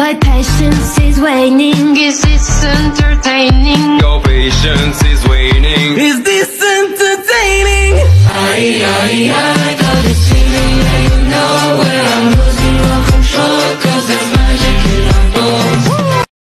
My patience is waning. Is this entertaining? Your patience is waning. Is this entertaining? Ay, ay, ay.